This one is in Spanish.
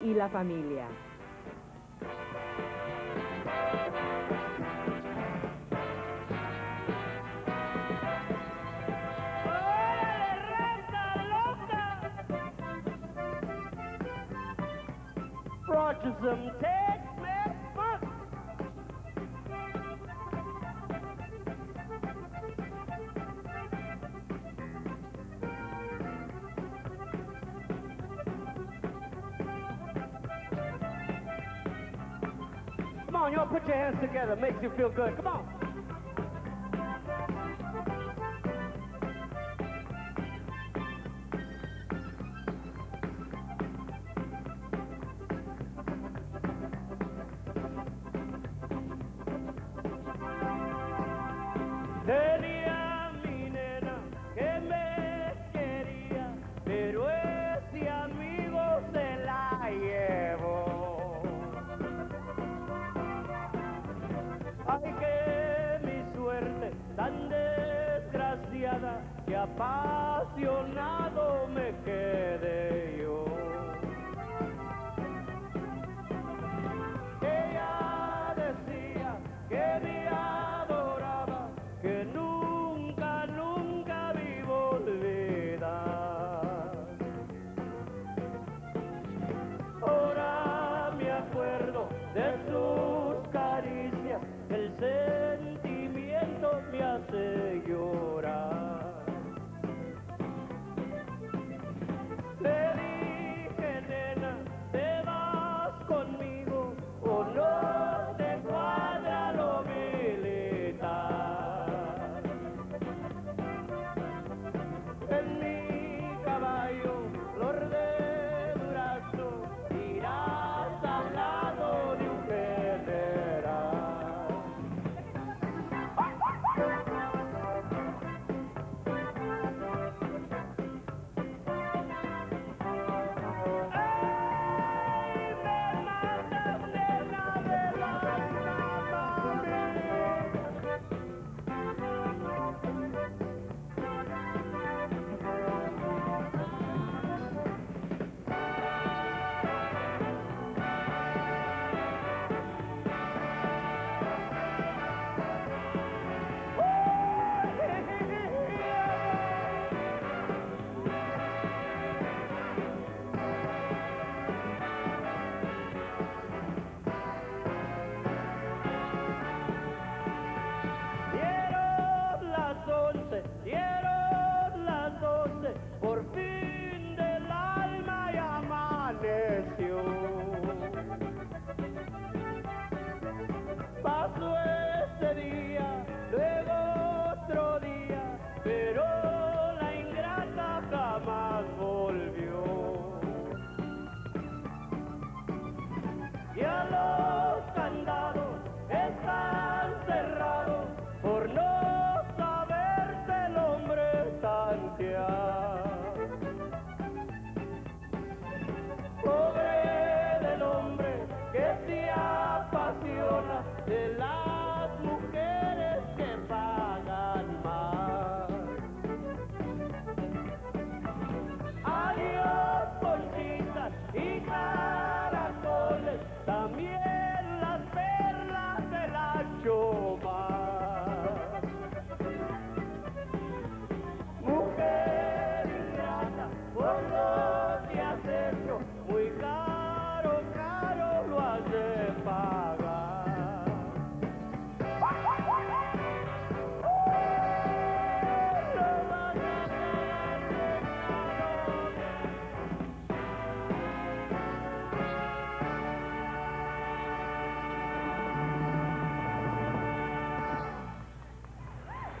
y la familia. Brought you some Tex-Mex on, y'all put your hands together. Makes you feel good. Come on. Then apasionado. Pobre del hombre que se apasiona de las mujeres que pagan más. Adiós, conchitas y caracoles, también las perlas del ancho.